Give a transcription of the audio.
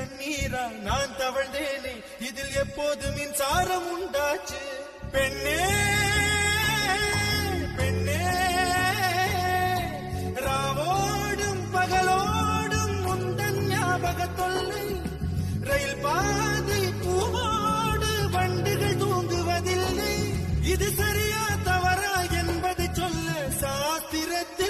வெந்நீரா நான் தவழ்ந்தேனே. இதில் எப்போது மின்சாரம் உண்டாச்சு? பெண்ணே பெண்ணே. ராவோடும் பகலோடும் முந்தன் ஞாபக தொல்லை. ரயில் பாதை பூவோடு வண்டுகள் தூங்குவதில்லை. இது சரியா தவறா என்பதை சொல்ல சாஸ்திரத்தில்